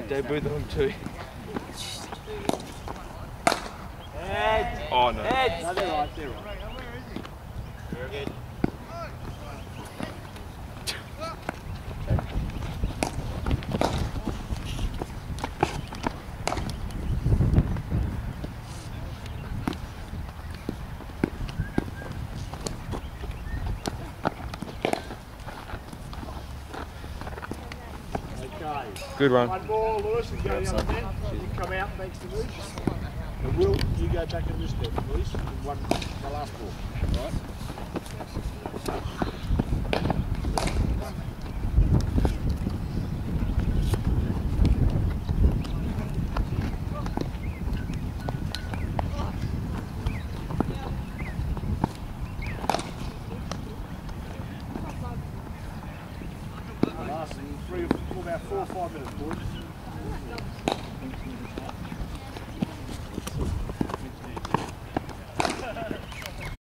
Debuted on two. Head. Oh no. Head. No, they're right, they're right. Very good. Good one. One more, Lewis, and go the other end. You come out thanks to Lewis. And Will, you go back in this bit, Lewis, and one, the last ball. Right? About four or five minutes, boys.